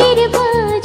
Bible